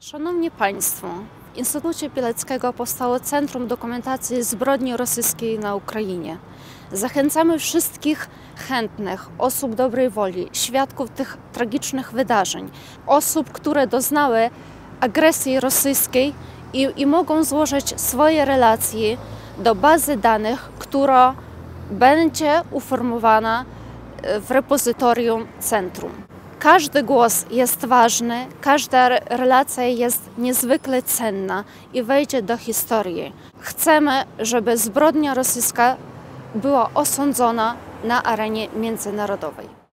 Szanowni Państwo, w Instytucie Pileckiego powstało Centrum Dokumentacji Zbrodni Rosyjskiej na Ukrainie. Zachęcamy wszystkich chętnych, osób dobrej woli, świadków tych tragicznych wydarzeń, osób, które doznały agresji rosyjskiej i, i mogą złożyć swoje relacje do bazy danych, która będzie uformowana w repozytorium centrum. Każdy głos jest ważny, każda re- relacja jest niezwykle cenna i wejdzie do historii. Chcemy, żeby zbrodnia rosyjska była osądzona na arenie międzynarodowej.